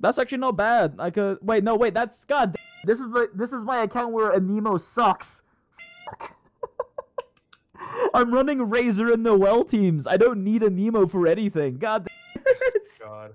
That's actually not bad. I could uh, wait. No, wait. That's God. This is the this is my account where Anemo sucks. I'm running Razor and Noelle teams. I don't need Anemo for anything. God. God.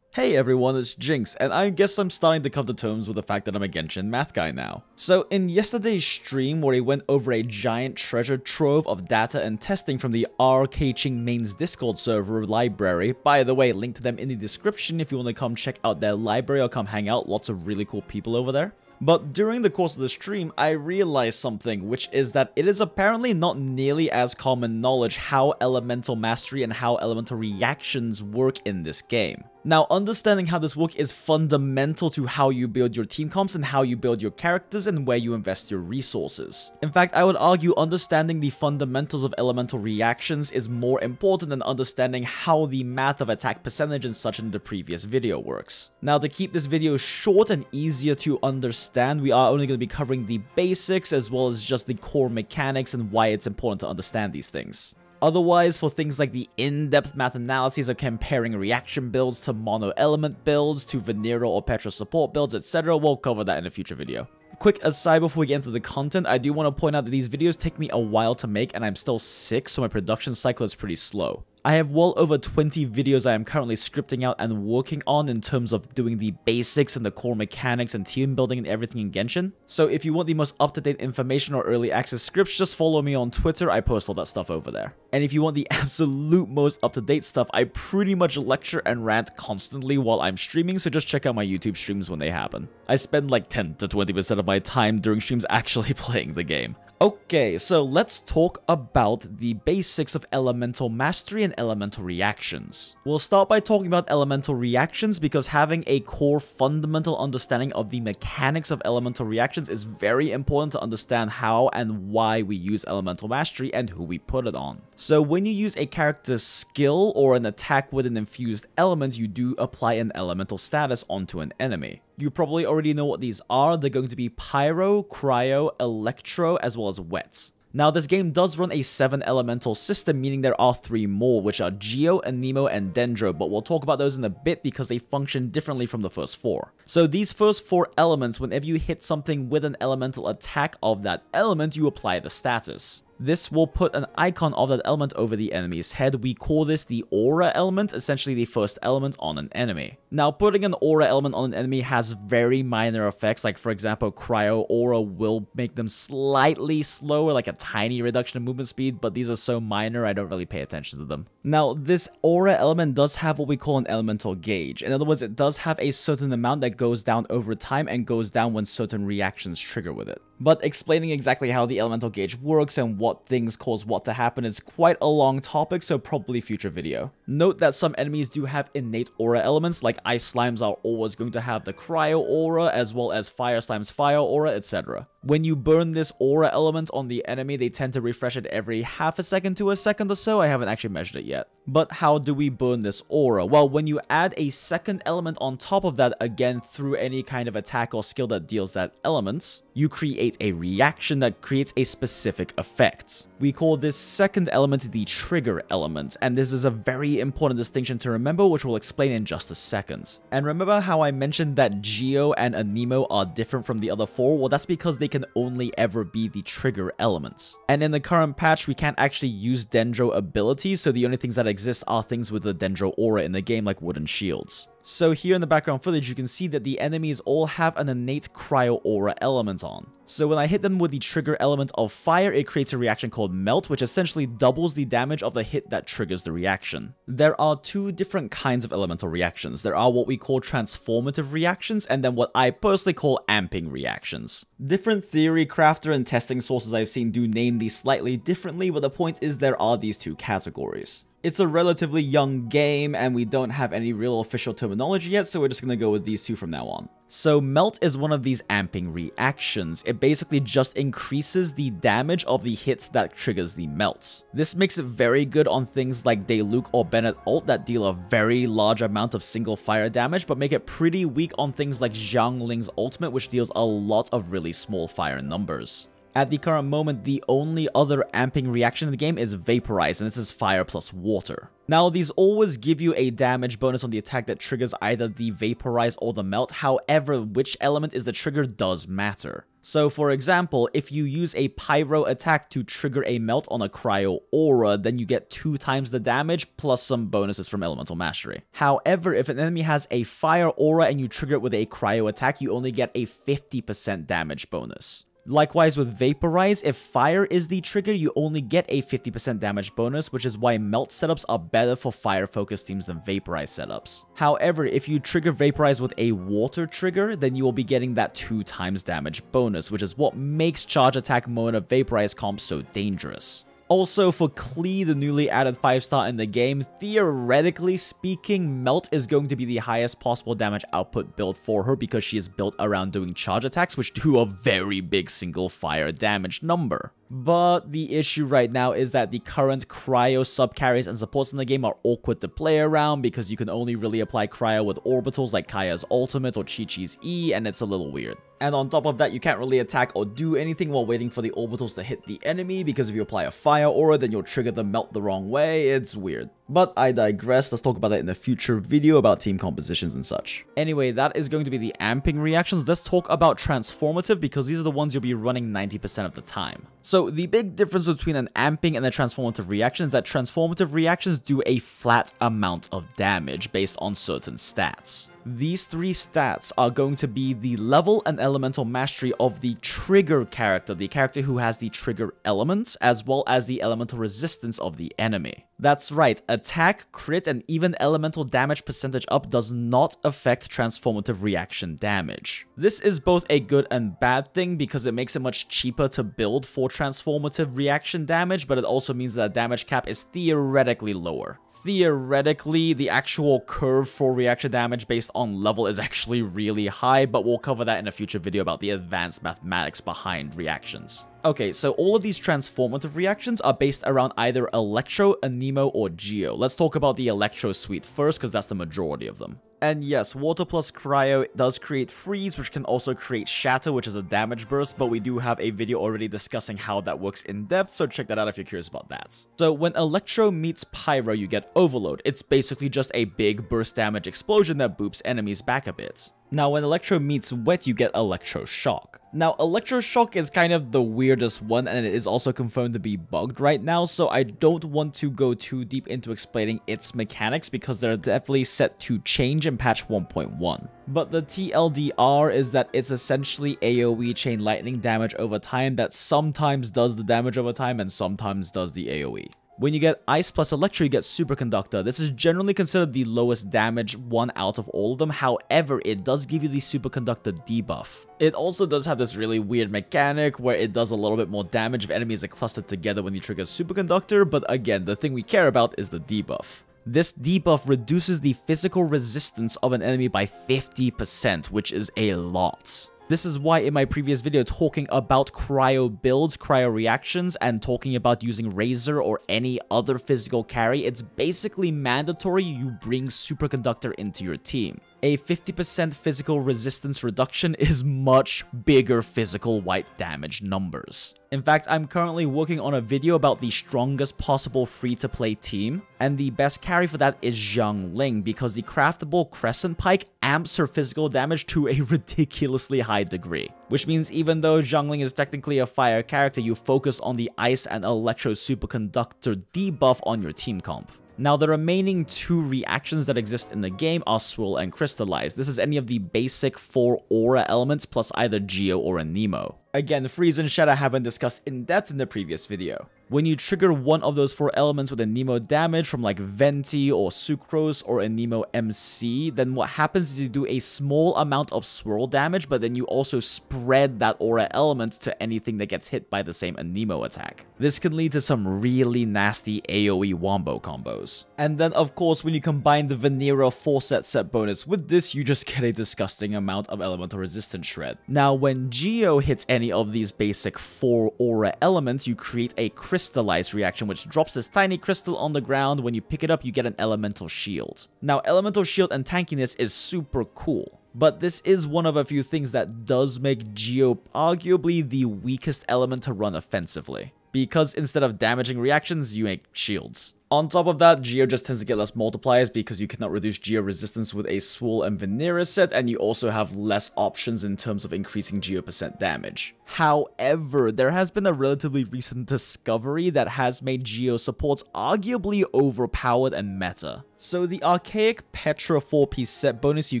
Hey everyone, it's Jinx, and I guess I'm starting to come to terms with the fact that I'm a Genshin math guy now. So in yesterday's stream where he went over a giant treasure trove of data and testing from the R Keqing mains Discord server library, by the way, link to them in the description if you want to come check out their library or come hang out, lots of really cool people over there. But during the course of the stream, I realized something, which is that it is apparently not nearly as common knowledge how elemental mastery and how elemental reactions work in this game. Now, understanding how this works is fundamental to how you build your team comps and how you build your characters and where you invest your resources. In fact, I would argue understanding the fundamentals of elemental reactions is more important than understanding how the math of attack percentage and such in the previous video works. Now, to keep this video short and easier to understand, we are only going to be covering the basics as well as just the core mechanics and why it's important to understand these things. Otherwise, for things like the in-depth math analyses of comparing reaction builds to mono-element builds, to Venerer or Petra support builds, etc., we'll cover that in a future video. Quick aside before we get into the content, I do want to point out that these videos take me a while to make and I'm still sick, so my production cycle is pretty slow. I have well over 20 videos I am currently scripting out and working on in terms of doing the basics and the core mechanics and team building and everything in Genshin. So if you want the most up-to-date information or early access scripts, just follow me on Twitter, I post all that stuff over there. And if you want the absolute most up-to-date stuff, I pretty much lecture and rant constantly while I'm streaming, so just check out my YouTube streams when they happen. I spend like 10 to 20% of my time during streams actually playing the game. Okay, so let's talk about the basics of elemental mastery and elemental reactions. We'll start by talking about elemental reactions because having a core fundamental understanding of the mechanics of elemental reactions is very important to understand how and why we use elemental mastery and who we put it on. So when you use a character's skill or an attack with an infused element, you do apply an elemental status onto an enemy. You probably already know what these are. They're going to be Pyro, Cryo, Electro, as well as Wet. Now, this game does run a 7 elemental system, meaning there are 3 more, which are Geo, Anemo, and Dendro, but we'll talk about those in a bit because they function differently from the first 4. So these first 4 elements, whenever you hit something with an elemental attack of that element, you apply the status. This will put an icon of that element over the enemy's head. We call this the aura element, essentially the first element on an enemy. Now, putting an aura element on an enemy has very minor effects, like for example, cryo aura will make them slightly slower, like a tiny reduction in movement speed, but these are so minor I don't really pay attention to them. Now, this aura element does have what we call an elemental gauge. In other words, it does have a certain amount that goes down over time and goes down when certain reactions trigger with it. But explaining exactly how the elemental gauge works and what things cause what to happen is quite a long topic, so probably future video. Note that some enemies do have innate aura elements, like ice slimes are always going to have the cryo aura, as well as fire slimes fire aura, etc. When you burn this aura element on the enemy, they tend to refresh it every half a second to a second or so. I haven't actually measured it yet. But how do we burn this aura? Well, when you add a second element on top of that, again through any kind of attack or skill that deals that element, you create a reaction that creates a specific effect. We call this second element the trigger element, and this is a very important distinction to remember, which we'll explain in just a second. And remember how I mentioned that Geo and Anemo are different from the other four? Well, that's because they can only ever be the trigger elements. And in the current patch, we can't actually use Dendro abilities, so the only things that exist are things with the Dendro aura in the game, like wooden shields. So here in the background footage, you can see that the enemies all have an innate cryo aura element on. So when I hit them with the trigger element of fire, it creates a reaction called melt, which essentially doubles the damage of the hit that triggers the reaction. There are two different kinds of elemental reactions. There are what we call transformative reactions, and then what I personally call amping reactions. Different theory crafter and testing sources I've seen do name these slightly differently, but the point is there are these two categories. It's a relatively young game, and we don't have any real official terminology yet, so we're just gonna go with these two from now on. So Melt is one of these amping reactions. It basically just increases the damage of the hit that triggers the melt. This makes it very good on things like Diluc or Bennett ult that deal a very large amount of single fire damage, but make it pretty weak on things like Xiangling's ultimate, which deals a lot of really small fire numbers. At the current moment, the only other amping reaction in the game is Vaporize, and this is fire plus water. Now, these always give you a damage bonus on the attack that triggers either the Vaporize or the Melt, however, which element is the trigger does matter. So for example, if you use a Pyro attack to trigger a Melt on a Cryo Aura, then you get two times the damage plus some bonuses from Elemental Mastery. However, if an enemy has a Fire Aura and you trigger it with a Cryo attack, you only get a 50% damage bonus. Likewise with Vaporize, if fire is the trigger, you only get a 50% damage bonus, which is why melt setups are better for fire focused teams than Vaporize setups. However, if you trigger Vaporize with a water trigger, then you will be getting that 2 times damage bonus, which is what makes charge attack of Vaporize comp so dangerous. Also, for Klee, the newly added 5-star in the game, theoretically speaking, Melt is going to be the highest possible damage output build for her because she is built around doing charge attacks, which do a very big single fire damage number. But the issue right now is that the current cryo sub-carries and supports in the game are awkward to play around because you can only really apply cryo with orbitals like Kaeya's ultimate or Qiqi's E and it's a little weird. And on top of that, you can't really attack or do anything while waiting for the orbitals to hit the enemy because if you apply a fire aura, then you'll trigger the melt the wrong way. It's weird. But I digress, let's talk about that in a future video about team compositions and such. Anyway, that is going to be the amping reactions. Let's talk about transformative because these are the ones you'll be running 90% of the time. So the big difference between an amping and a transformative reaction is that transformative reactions do a flat amount of damage based on certain stats. These three stats are going to be the level and elemental mastery of the trigger character, the character who has the trigger elements, as well as the elemental resistance of the enemy. That's right, attack, crit, and even elemental damage percentage up does not affect transformative reaction damage. This is both a good and bad thing because it makes it much cheaper to build for transformative reaction damage, but it also means that damage cap is theoretically lower theoretically, the actual curve for reaction damage based on level is actually really high, but we'll cover that in a future video about the advanced mathematics behind reactions. Okay, so all of these transformative reactions are based around either Electro, Anemo, or Geo. Let's talk about the Electro suite first, because that's the majority of them. And yes, Water plus Cryo does create Freeze, which can also create Shatter, which is a damage burst, but we do have a video already discussing how that works in depth, so check that out if you're curious about that. So when Electro meets Pyro, you get Overload. It's basically just a big burst damage explosion that boops enemies back a bit. Now, when Electro meets Wet, you get Electroshock. Now, Electroshock is kind of the weirdest one, and it is also confirmed to be bugged right now, so I don't want to go too deep into explaining its mechanics because they're definitely set to change in patch 1.1. But the TLDR is that it's essentially AoE chain lightning damage over time that sometimes does the damage over time and sometimes does the AoE. When you get Ice plus Electro, you get Superconductor. This is generally considered the lowest damage one out of all of them. However, it does give you the Superconductor debuff. It also does have this really weird mechanic where it does a little bit more damage if enemies are clustered together when you trigger Superconductor, but again, the thing we care about is the debuff. This debuff reduces the physical resistance of an enemy by 50%, which is a lot. This is why in my previous video talking about cryo builds, cryo reactions, and talking about using Razor or any other physical carry, it's basically mandatory you bring Superconductor into your team a 50% physical resistance reduction is much bigger physical white damage numbers. In fact, I'm currently working on a video about the strongest possible free-to-play team, and the best carry for that is Xiangling because the craftable Crescent Pike amps her physical damage to a ridiculously high degree. Which means even though Xiangling is technically a fire character, you focus on the Ice and Electro Superconductor debuff on your team comp. Now, the remaining two reactions that exist in the game are Swirl and Crystallize. This is any of the basic four Aura elements plus either Geo or Anemo. Again, Freeze and Shatter have been discussed in depth in the previous video. When you trigger one of those four elements with Anemo damage from like Venti or Sucrose or Anemo MC, then what happens is you do a small amount of swirl damage, but then you also spread that aura element to anything that gets hit by the same Anemo attack. This can lead to some really nasty AoE wombo combos. And then of course when you combine the Venerer 4 set set bonus with this, you just get a disgusting amount of elemental resistance shred. Now when Geo hits of these basic 4 aura elements, you create a crystal crystallize reaction, which drops this tiny crystal on the ground. When you pick it up, you get an elemental shield. Now, elemental shield and tankiness is super cool. But this is one of a few things that does make Geo arguably the weakest element to run offensively. Because instead of damaging reactions, you make shields. On top of that, Geo just tends to get less multipliers because you cannot reduce Geo resistance with a Swole and Venerer set, and you also have less options in terms of increasing Geo percent damage. However, there has been a relatively recent discovery that has made Geo supports arguably overpowered and meta. So the archaic Petra 4-piece set bonus you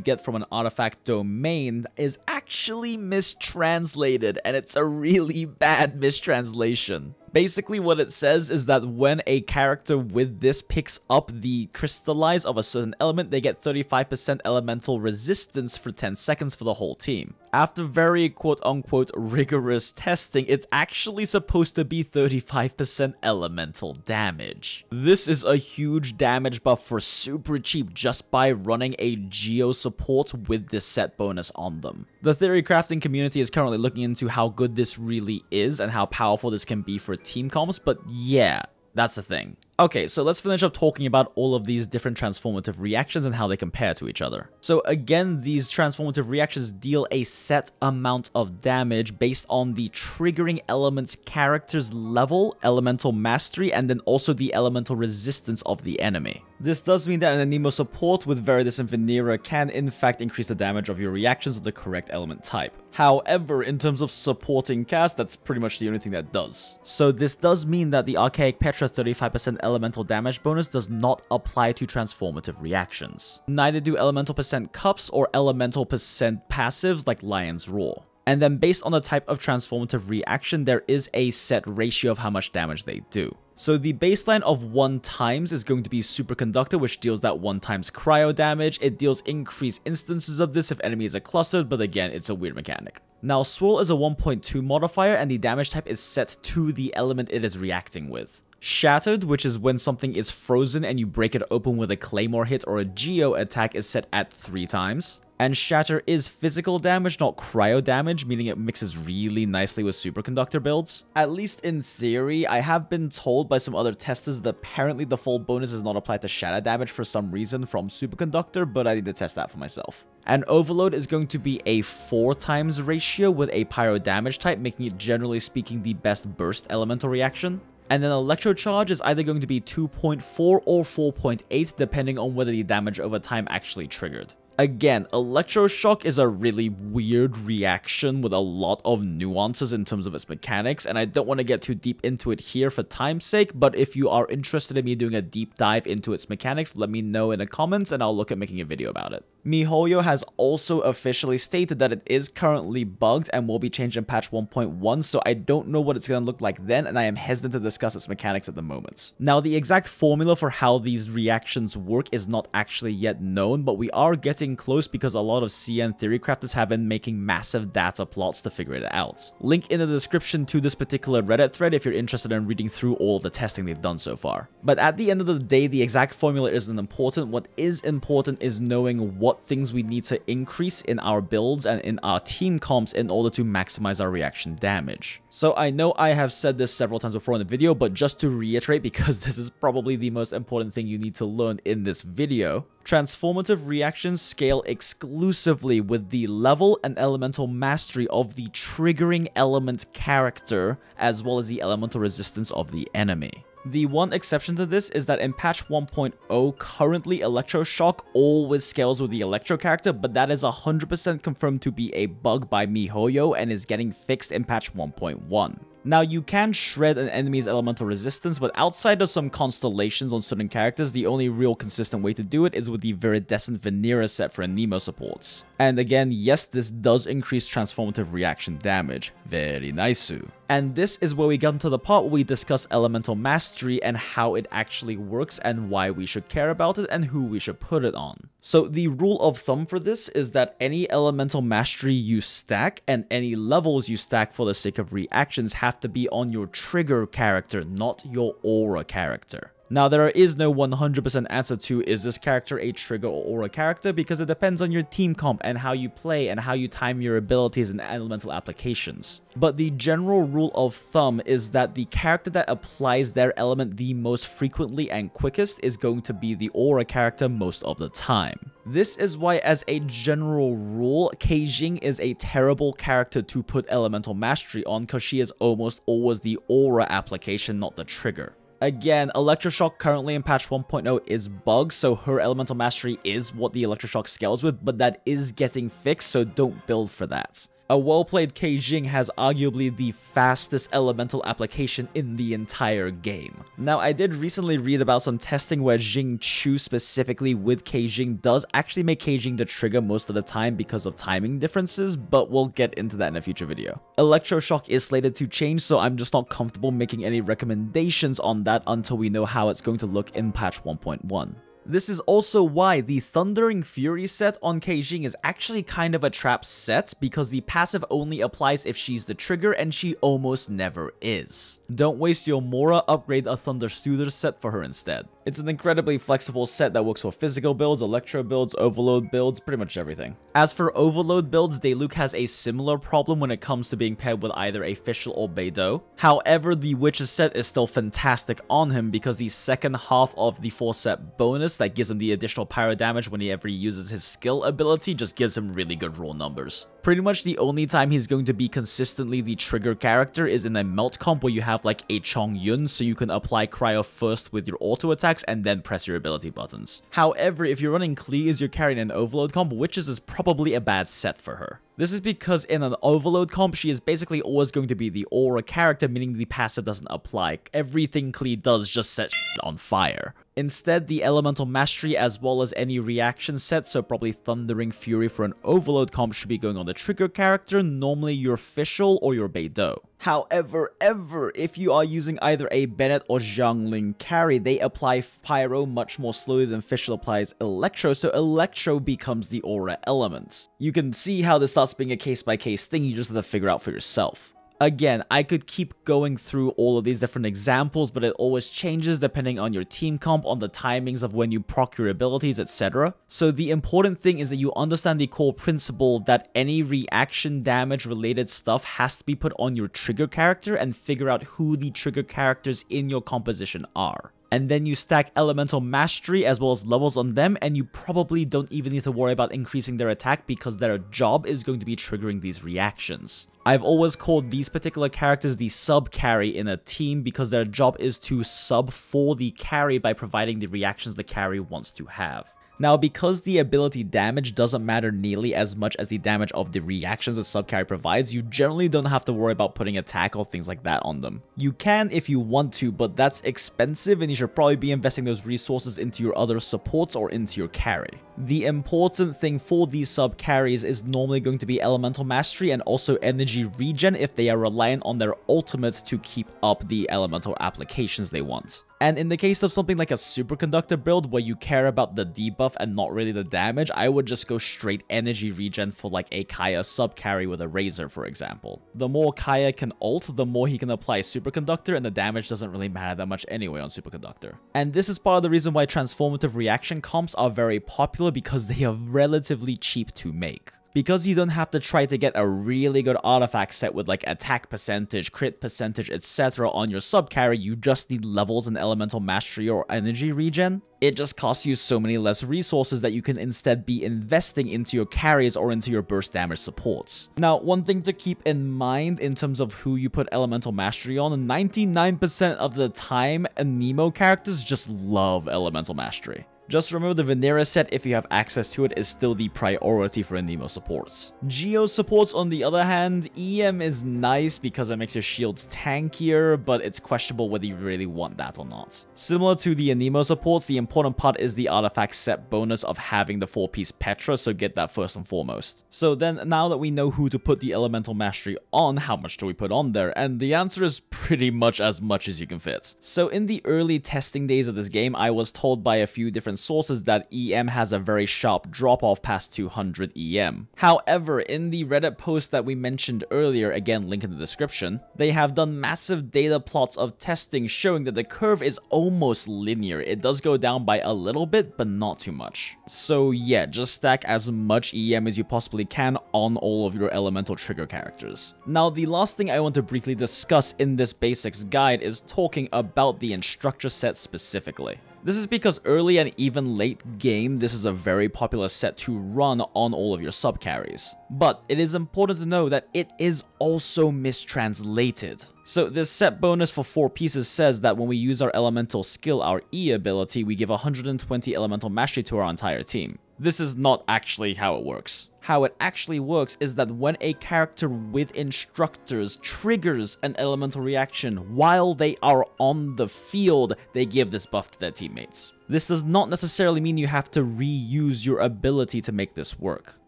get from an artifact domain is actually mistranslated, and it's a really bad mistranslation. Basically, what it says is that when a character with this picks up the crystallize of a certain element, they get 35% elemental resistance for 10 seconds for the whole team. After very quote-unquote rigorous testing, it's actually supposed to be 35% elemental damage. This is a huge damage buff for super cheap just by running a Geo support with this set bonus on them. The theory crafting community is currently looking into how good this really is and how powerful this can be for team comps, but yeah, that's the thing. Okay, so let's finish up talking about all of these different transformative reactions and how they compare to each other. So again, these transformative reactions deal a set amount of damage based on the triggering element's character's level, elemental mastery, and then also the elemental resistance of the enemy. This does mean that an Anemo support with Veritas and Venerer can in fact increase the damage of your reactions of the correct element type. However, in terms of supporting cast, that's pretty much the only thing that does. So this does mean that the Archaic Petra 35% elemental damage bonus does not apply to transformative reactions. Neither do elemental percent cups or elemental percent passives like Lion's Roar. And then based on the type of transformative reaction, there is a set ratio of how much damage they do. So the baseline of 1 times is going to be Superconductor, which deals that 1 times cryo damage. It deals increased instances of this if enemies are clustered, but again, it's a weird mechanic. Now, Swirl is a 1.2 modifier, and the damage type is set to the element it is reacting with. Shattered, which is when something is frozen and you break it open with a claymore hit or a geo attack is set at 3 times. And Shatter is physical damage, not cryo damage, meaning it mixes really nicely with superconductor builds. At least in theory, I have been told by some other testers that apparently the full bonus is not applied to shatter damage for some reason from superconductor, but I need to test that for myself. And Overload is going to be a 4 times ratio with a pyro damage type, making it generally speaking the best burst elemental reaction. And then Electro Charge is either going to be 2.4 or 4.8 depending on whether the damage over time actually triggered. Again, Electroshock is a really weird reaction with a lot of nuances in terms of its mechanics, and I don't want to get too deep into it here for time's sake, but if you are interested in me doing a deep dive into its mechanics, let me know in the comments and I'll look at making a video about it. MiHoYo has also officially stated that it is currently bugged and will be changed in patch 1.1, so I don't know what it's going to look like then, and I am hesitant to discuss its mechanics at the moment. Now, the exact formula for how these reactions work is not actually yet known, but we are getting close because a lot of CN theory crafters have been making massive data plots to figure it out. Link in the description to this particular Reddit thread if you're interested in reading through all the testing they've done so far. But at the end of the day, the exact formula isn't important. What is important is knowing what things we need to increase in our builds and in our team comps in order to maximize our reaction damage. So I know I have said this several times before in the video, but just to reiterate, because this is probably the most important thing you need to learn in this video, transformative reactions scale exclusively with the level and elemental mastery of the triggering element character, as well as the elemental resistance of the enemy. The one exception to this is that in patch 1.0, currently Electroshock always scales with the Electro character, but that is 100% confirmed to be a bug by MiHoYo and is getting fixed in patch 1.1. Now, you can shred an enemy's elemental resistance, but outside of some constellations on certain characters, the only real consistent way to do it is with the Viridescent Venerer set for Anemo supports. And again, yes, this does increase transformative reaction damage. Very nice. And this is where we come to the part where we discuss elemental mastery and how it actually works and why we should care about it and who we should put it on. So the rule of thumb for this is that any elemental mastery you stack and any levels you stack for the sake of reactions have to be on your trigger character, not your aura character. Now, there is no 100% answer to is this character a trigger or a character because it depends on your team comp and how you play and how you time your abilities and elemental applications. But the general rule of thumb is that the character that applies their element the most frequently and quickest is going to be the aura character most of the time. This is why, as a general rule, Keqing is a terrible character to put Elemental Mastery on because she is almost always the aura application, not the trigger. Again, Electroshock currently in patch 1.0 is bugged, so her Elemental Mastery is what the Electroshock scales with, but that is getting fixed, so don't build for that. A well-played Keqing has arguably the fastest elemental application in the entire game. Now, I did recently read about some testing where Xingqiu specifically with Keqing does actually make Keqing the trigger most of the time because of timing differences, but we'll get into that in a future video. Electroshock is slated to change, so I'm just not comfortable making any recommendations on that until we know how it's going to look in patch 1.1. This is also why the Thundering Fury set on Keqing is actually kind of a trap set because the passive only applies if she's the trigger and she almost never is. Don't waste your Mora, upgrade a Thundersoother set for her instead. It's an incredibly flexible set that works for physical builds, electro builds, overload builds, pretty much everything. As for overload builds, Diluc has a similar problem when it comes to being paired with either a Fischl or Beidou. However, the Witch's set is still fantastic on him because the second half of the 4 set bonus that gives him the additional pyro damage whenever he uses his skill ability just gives him really good roll numbers. Pretty much the only time he's going to be consistently the trigger character is in a melt comp where you have like a Chong Yun so you can apply cryo first with your auto attacks and then press your ability buttons. However, if you're running Klee as you're carrying an overload comp, Witches is probably a bad set for her. This is because in an overload comp, she is basically always going to be the aura character, meaning the passive doesn't apply. Everything Klee does just sets on fire. Instead, the Elemental Mastery as well as any reaction set, so probably Thundering Fury for an Overload comp should be going on the trigger character, normally your Fischl or your Beidou. However, ever, if you are using either a Bennett or Xiangling carry, they apply Pyro much more slowly than Fischl applies Electro, so Electro becomes the aura element. You can see how this starts being a case-by-case -case thing, you just have to figure out for yourself. Again, I could keep going through all of these different examples, but it always changes depending on your team comp, on the timings of when you proc your abilities, etc. So the important thing is that you understand the core principle that any reaction damage related stuff has to be put on your trigger character and figure out who the trigger characters in your composition are and then you stack elemental mastery as well as levels on them and you probably don't even need to worry about increasing their attack because their job is going to be triggering these reactions. I've always called these particular characters the sub carry in a team because their job is to sub for the carry by providing the reactions the carry wants to have. Now, because the ability damage doesn't matter nearly as much as the damage of the reactions a subcarry provides, you generally don't have to worry about putting attack or things like that on them. You can if you want to, but that's expensive and you should probably be investing those resources into your other supports or into your carry. The important thing for these sub carries is normally going to be elemental mastery and also energy regen if they are reliant on their ultimates to keep up the elemental applications they want. And in the case of something like a superconductor build where you care about the debuff and not really the damage, I would just go straight energy regen for like a Kaeya sub carry with a Razor, for example. The more Kaeya can ult, the more he can apply superconductor and the damage doesn't really matter that much anyway on superconductor. And this is part of the reason why transformative reaction comps are very popular because they are relatively cheap to make because you don't have to try to get a really good artifact set with like attack percentage, crit percentage, etc. on your sub carry, you just need levels in elemental mastery or energy regen. It just costs you so many less resources that you can instead be investing into your carries or into your burst damage supports. Now, one thing to keep in mind in terms of who you put elemental mastery on, 99% of the time, Anemo characters just love elemental mastery. Just remember the Venerer set, if you have access to it, is still the priority for Anemo supports. Geo supports, on the other hand, EM is nice because it makes your shields tankier, but it's questionable whether you really want that or not. Similar to the Anemo supports, the important part is the artifact set bonus of having the 4-piece Petra, so get that first and foremost. So then, now that we know who to put the Elemental Mastery on, how much do we put on there? And the answer is pretty much as much as you can fit. So in the early testing days of this game, I was told by a few different sources that EM has a very sharp drop off past 200 EM. However, in the Reddit post that we mentioned earlier, again link in the description, they have done massive data plots of testing showing that the curve is almost linear. It does go down by a little bit, but not too much. So yeah, just stack as much EM as you possibly can on all of your elemental trigger characters. Now, the last thing I want to briefly discuss in this basics guide is talking about the instructor set specifically. This is because early and even late game, this is a very popular set to run on all of your sub carries. But it is important to know that it is also mistranslated. So this set bonus for 4 pieces says that when we use our elemental skill, our E ability, we give 120 elemental mastery to our entire team. This is not actually how it works. How it actually works is that when a character with instructors triggers an elemental reaction while they are on the field, they give this buff to their teammates. This does not necessarily mean you have to reuse your ability to make this work.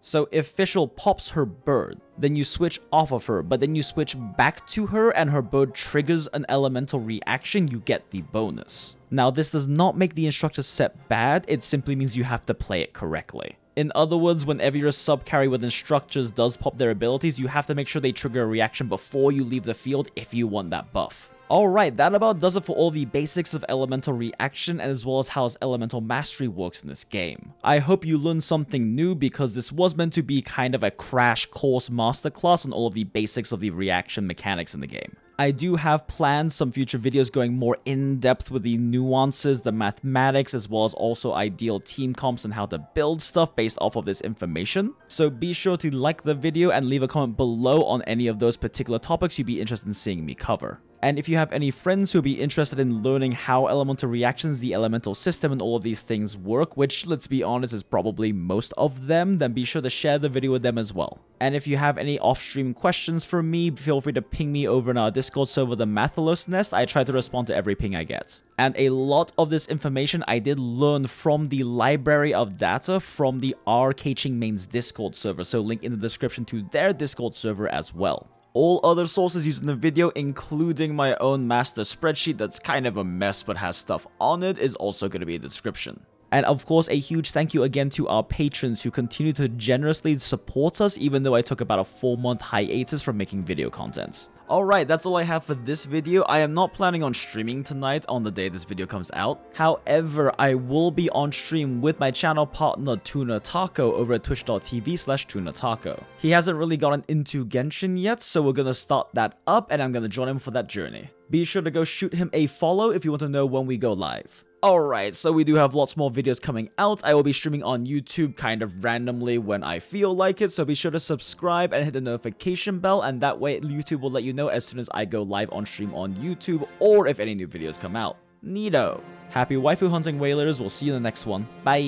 So if Fischl pops her bird, then you switch off of her, but then you switch back to her and her bird triggers an elemental reaction, you get the bonus. Now this does not make the instructor set bad, it simply means you have to play it correctly. In other words, whenever your sub carry with instructors does pop their abilities, you have to make sure they trigger a reaction before you leave the field if you want that buff. Alright, that about does it for all the basics of elemental reaction as well as how elemental mastery works in this game. I hope you learned something new because this was meant to be kind of a crash course masterclass on all of the basics of the reaction mechanics in the game. I do have planned some future videos going more in-depth with the nuances, the mathematics, as well as also ideal team comps and how to build stuff based off of this information. So be sure to like the video and leave a comment below on any of those particular topics you'd be interested in seeing me cover. And if you have any friends who would be interested in learning how elemental reactions, the elemental system, and all of these things work, which, let's be honest, is probably most of them, then be sure to share the video with them as well. And if you have any off-stream questions for me, feel free to ping me over in our Discord server, the Mathalos Nest. I try to respond to every ping I get. And a lot of this information I did learn from the library of data from the R Keqing Mains Discord server, so link in the description to their Discord server as well. All other sources used in the video, including my own master spreadsheet that's kind of a mess but has stuff on it, is also going to be in the description. And of course, a huge thank you again to our patrons who continue to generously support us even though I took about a 4 month hiatus from making video content. Alright, that's all I have for this video. I am not planning on streaming tonight on the day this video comes out. However, I will be on stream with my channel partner Tuna Taco over at twitch.tv slash Tuna Taco. He hasn't really gotten into Genshin yet, so we're gonna start that up and I'm gonna join him for that journey. Be sure to go shoot him a follow if you want to know when we go live. Alright, so we do have lots more videos coming out. I will be streaming on YouTube kind of randomly when I feel like it, so be sure to subscribe and hit the notification bell, and that way YouTube will let you know as soon as I go live on stream on YouTube, or if any new videos come out. Neato. Happy waifu hunting whalers, we'll see you in the next one. Bye!